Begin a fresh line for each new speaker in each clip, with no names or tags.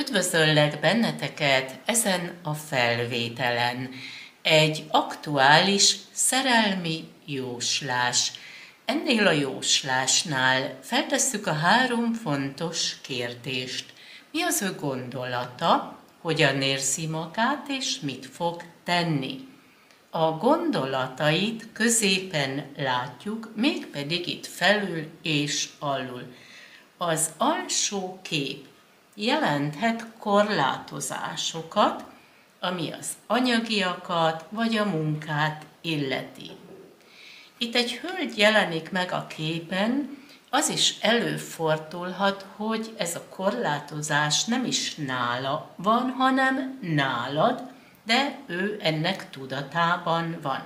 Üdvözöllek benneteket ezen a felvételen. Egy aktuális szerelmi jóslás. Ennél a jóslásnál feltesszük a három fontos kérdést. Mi az ő gondolata, hogyan érzi magát, és mit fog tenni. A gondolatait középen látjuk, mégpedig itt felül és alul. Az alsó kép jelenthet korlátozásokat, ami az anyagiakat vagy a munkát illeti. Itt egy hölgy jelenik meg a képen, az is előfordulhat, hogy ez a korlátozás nem is nála van, hanem nálad, de ő ennek tudatában van.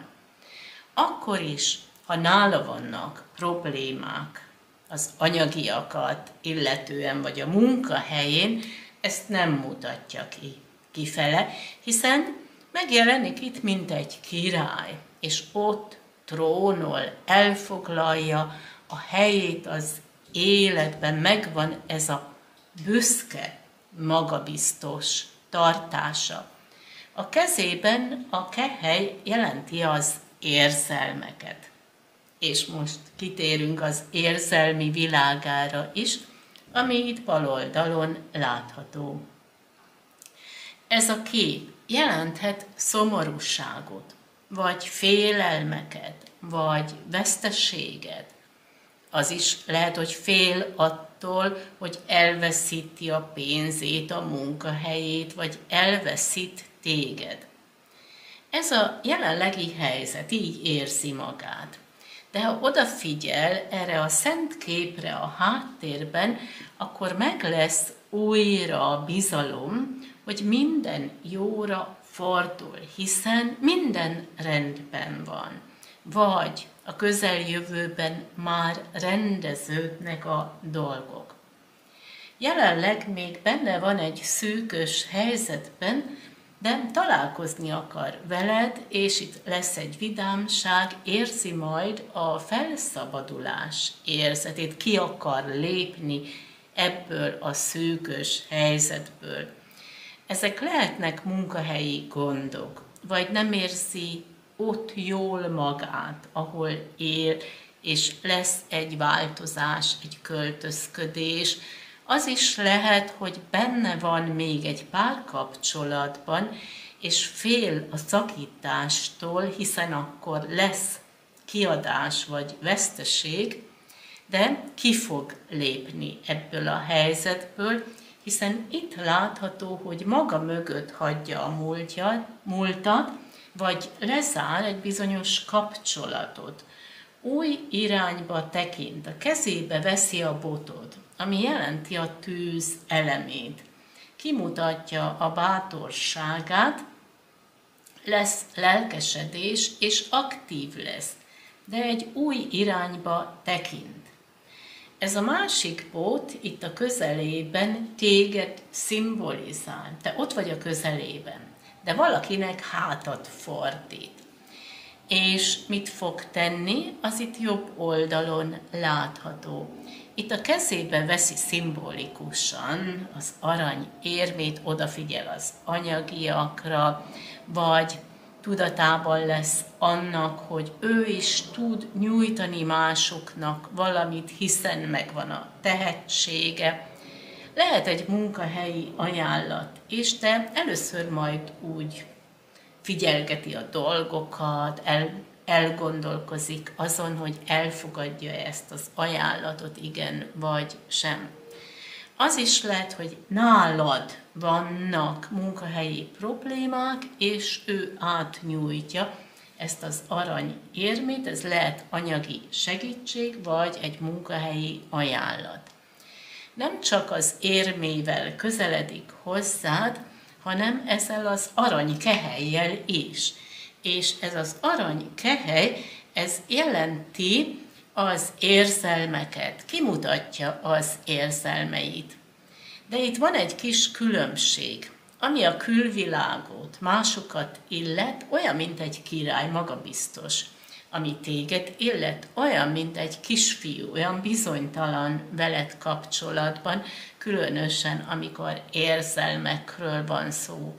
Akkor is, ha nála vannak problémák, az anyagiakat illetően, vagy a munkahelyén, ezt nem mutatja ki kifele, hiszen megjelenik itt, mint egy király, és ott trónol, elfoglalja a helyét az életben, megvan ez a büszke, magabiztos tartása. A kezében a kehely jelenti az érzelmeket. És most kitérünk az érzelmi világára is, ami itt bal oldalon látható. Ez a kép jelenthet szomorúságot, vagy félelmeket, vagy veszteséget. Az is lehet, hogy fél attól, hogy elveszíti a pénzét, a munkahelyét, vagy elveszít téged. Ez a jelenlegi helyzet, így érzi magát. De ha odafigyel erre a szent képre a háttérben, akkor meg lesz újra bizalom, hogy minden jóra fordul, hiszen minden rendben van. Vagy a közeljövőben már rendeződnek a dolgok. Jelenleg még benne van egy szűkös helyzetben, de találkozni akar veled, és itt lesz egy vidámság, érzi majd a felszabadulás érzetét, ki akar lépni ebből a szűkös helyzetből. Ezek lehetnek munkahelyi gondok, vagy nem érzi ott jól magát, ahol él, és lesz egy változás, egy költözködés, az is lehet, hogy benne van még egy párkapcsolatban, és fél a szakítástól, hiszen akkor lesz kiadás vagy veszteség, de ki fog lépni ebből a helyzetből, hiszen itt látható, hogy maga mögött hagyja a múltjat, múltat, vagy lezár egy bizonyos kapcsolatot. Új irányba tekint, a kezébe veszi a botot, ami jelenti a tűz elemét. Kimutatja a bátorságát, lesz lelkesedés és aktív lesz, de egy új irányba tekint. Ez a másik bót itt a közelében téged szimbolizál. Te ott vagy a közelében, de valakinek hátat fordít. És mit fog tenni, az itt jobb oldalon látható. Itt a kezébe veszi szimbolikusan az arany érmét, odafigyel az anyagiakra, vagy tudatában lesz annak, hogy ő is tud nyújtani másoknak valamit, hiszen megvan a tehetsége. Lehet egy munkahelyi ajánlat, és te először majd úgy figyelgeti a dolgokat, el, elgondolkozik azon, hogy elfogadja ezt az ajánlatot, igen vagy sem. Az is lehet, hogy nálad vannak munkahelyi problémák, és ő átnyújtja ezt az arany érmét, ez lehet anyagi segítség, vagy egy munkahelyi ajánlat. Nem csak az érmével közeledik hozzád, hanem ezzel az arany kehelyjel is. És ez az arany kehely, ez jelenti az érzelmeket, kimutatja az érzelmeit. De itt van egy kis különbség, ami a külvilágot, másokat illet, olyan, mint egy király, magabiztos. ami téged illet, olyan, mint egy kisfiú, olyan bizonytalan veled kapcsolatban, különösen, amikor érzelmekről van szó.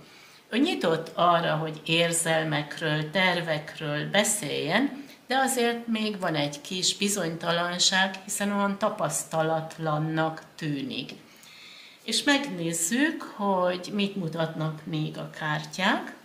Ő nyitott arra, hogy érzelmekről, tervekről beszéljen, de azért még van egy kis bizonytalanság, hiszen olyan tapasztalatlannak tűnik. És megnézzük, hogy mit mutatnak még a kártyák.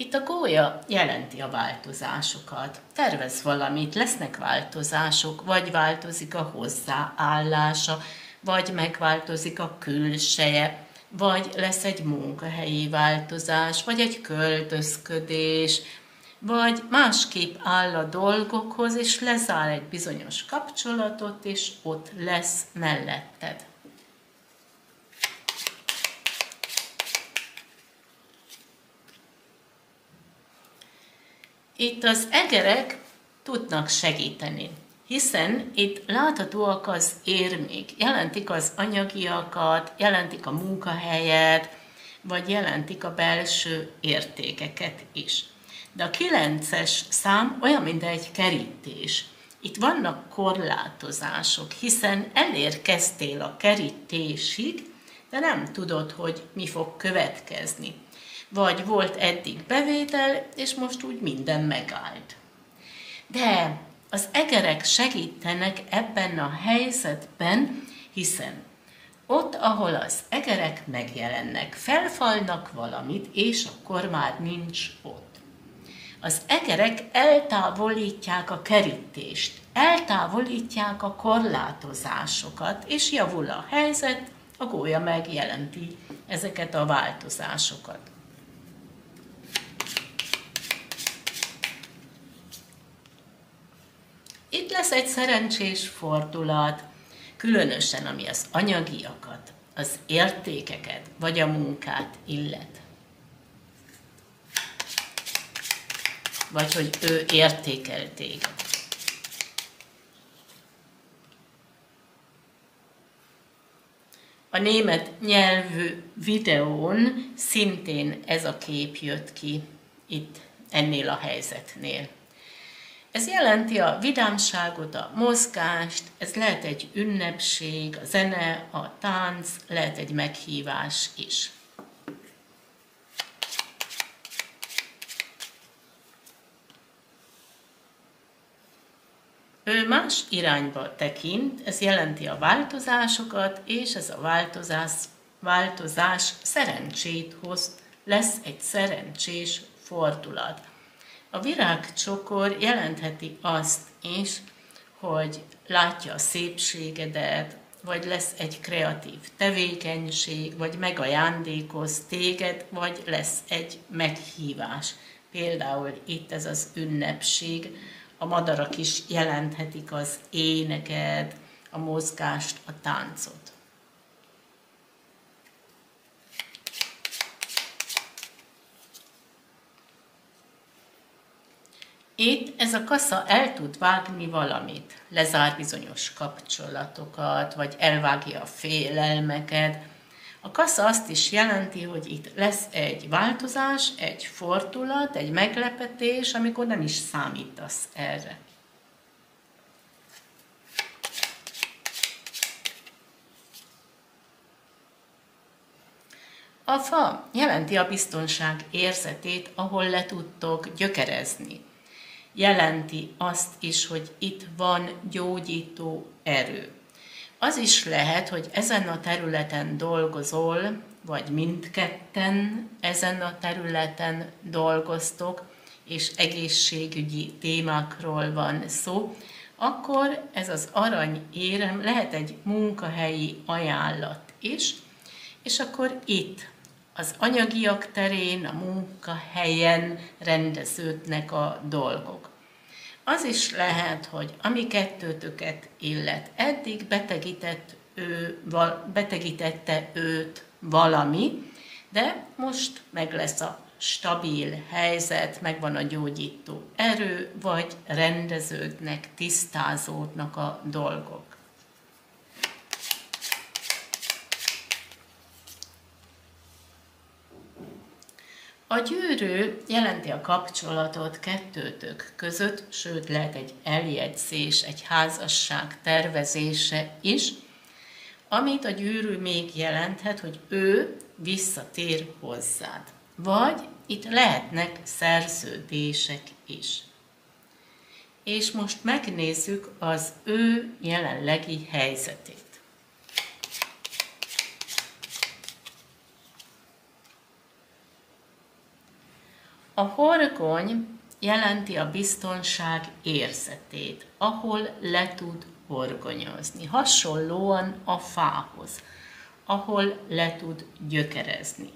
Itt a gólya jelenti a változásokat. Tervez valamit, lesznek változások, vagy változik a hozzáállása, vagy megváltozik a külseje, vagy lesz egy munkahelyi változás, vagy egy költözködés, vagy másképp áll a dolgokhoz, és lezár egy bizonyos kapcsolatot, és ott lesz melletted. Itt az egerek tudnak segíteni, hiszen itt láthatóak az érmék, jelentik az anyagiakat, jelentik a munkahelyet, vagy jelentik a belső értékeket is. De a kilences szám olyan, mint egy kerítés. Itt vannak korlátozások, hiszen elérkeztél a kerítésig, de nem tudod, hogy mi fog következni vagy volt eddig bevétel, és most úgy minden megállt. De az egerek segítenek ebben a helyzetben, hiszen ott, ahol az egerek megjelennek, felfalnak valamit, és akkor már nincs ott. Az egerek eltávolítják a kerítést, eltávolítják a korlátozásokat, és javul a helyzet, a gólya megjelenti ezeket a változásokat. Itt lesz egy szerencsés fordulat, különösen ami az anyagiakat, az értékeket vagy a munkát illet. Vagy hogy ő értékel téged. A német nyelvű videón szintén ez a kép jött ki itt ennél a helyzetnél. Ez jelenti a vidámságot, a mozgást, ez lehet egy ünnepség, a zene, a tánc, lehet egy meghívás is. Ő más irányba tekint, ez jelenti a változásokat, és ez a változás, változás szerencsét hoz, lesz egy szerencsés fordulat. A virágcsokor jelentheti azt is, hogy látja a szépségedet, vagy lesz egy kreatív tevékenység, vagy megajándékoz téged, vagy lesz egy meghívás. Például itt ez az ünnepség, a madarak is jelenthetik az éneket, a mozgást, a táncot. Itt ez a kasza el tud vágni valamit, lezár bizonyos kapcsolatokat, vagy elvágja a félelmeket. A kasza azt is jelenti, hogy itt lesz egy változás, egy fordulat, egy meglepetés, amikor nem is számítasz erre. A fa jelenti a biztonság érzetét, ahol le tudtok gyökerezni jelenti azt is, hogy itt van gyógyító erő. Az is lehet, hogy ezen a területen dolgozol, vagy mindketten ezen a területen dolgoztok, és egészségügyi témákról van szó, akkor ez az arany érem lehet egy munkahelyi ajánlat is, és akkor itt az anyagiak terén, a munkahelyen rendeződnek a dolgok. Az is lehet, hogy ami kettőtöket illet, eddig betegített ő, betegítette őt valami, de most meg lesz a stabil helyzet, megvan a gyógyító erő, vagy rendeződnek, tisztázódnak a dolgok. A gyűrű jelenti a kapcsolatot kettőtök között, sőt lehet egy eljegyzés, egy házasság tervezése is, amit a gyűrű még jelenthet, hogy ő visszatér hozzád. Vagy itt lehetnek szerződések is. És most megnézzük az ő jelenlegi helyzetét. A horgony jelenti a biztonság érzetét, ahol le tud horgonyozni. Hasonlóan a fához, ahol le tud gyökerezni.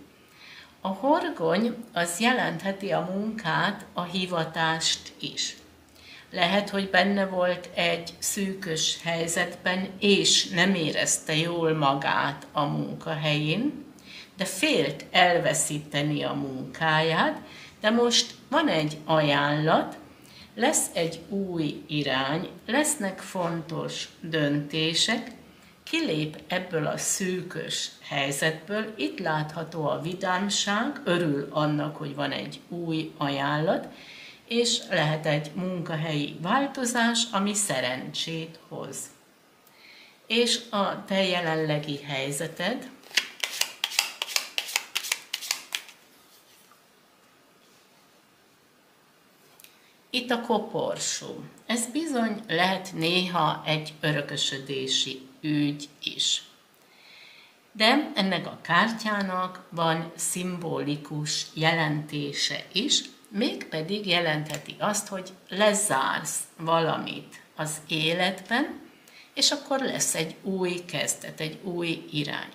A horgony az jelentheti a munkát, a hivatást is. Lehet, hogy benne volt egy szűkös helyzetben, és nem érezte jól magát a munkahelyén, de félt elveszíteni a munkáját, de most van egy ajánlat, lesz egy új irány, lesznek fontos döntések, kilép ebből a szűkös helyzetből, itt látható a vidámság, örül annak, hogy van egy új ajánlat, és lehet egy munkahelyi változás, ami szerencsét hoz. És a te jelenlegi helyzeted, Itt a koporsó. Ez bizony lehet néha egy örökösödési ügy is. De ennek a kártyának van szimbolikus jelentése is, mégpedig jelentheti azt, hogy lezársz valamit az életben, és akkor lesz egy új kezdet, egy új irány.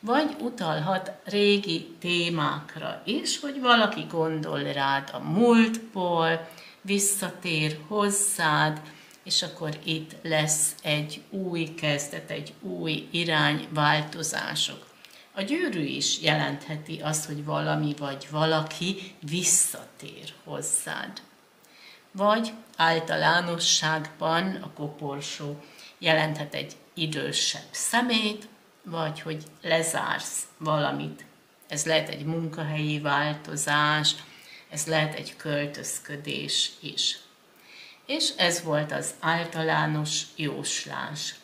Vagy utalhat régi témákra is, hogy valaki gondol rád a múltból, visszatér hozzád, és akkor itt lesz egy új kezdet, egy új irány, változások. A gyűrű is jelentheti azt, hogy valami vagy valaki visszatér hozzád. Vagy általánosságban a koporsó jelenthet egy idősebb szemét, vagy hogy lezársz valamit. Ez lehet egy munkahelyi változás, ez lehet egy költözködés is. És ez volt az általános jóslás.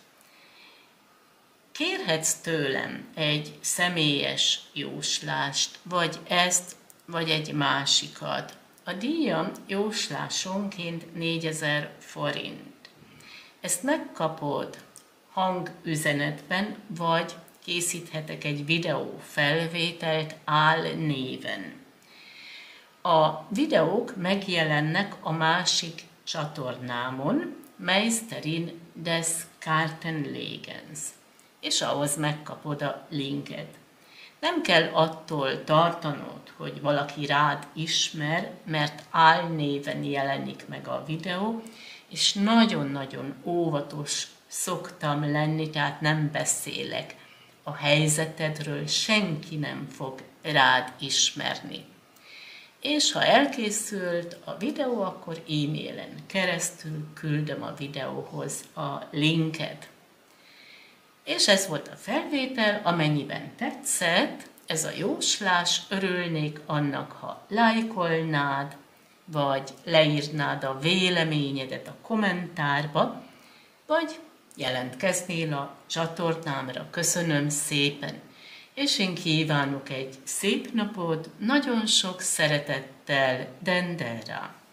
Kérhetsz tőlem egy személyes jóslást, vagy ezt, vagy egy másikat. A díjam jóslásonként 4000 forint. Ezt megkapod hangüzenetben, vagy készíthetek egy videó felvételt áll néven. A videók megjelennek a másik csatornámon, Meisterin des Kartenlegens, és ahhoz megkapod a linket. Nem kell attól tartanod, hogy valaki rád ismer, mert álnéven jelenik meg a videó, és nagyon-nagyon óvatos szoktam lenni, tehát nem beszélek a helyzetedről, senki nem fog rád ismerni és ha elkészült a videó, akkor e-mailen keresztül küldöm a videóhoz a linket. És ez volt a felvétel, amennyiben tetszett, ez a jóslás, örülnék annak, ha lájkolnád, vagy leírnád a véleményedet a kommentárba, vagy jelentkeznél a csatornámra. Köszönöm szépen! És én kívánok egy szép napot, nagyon sok szeretettel, Dendera!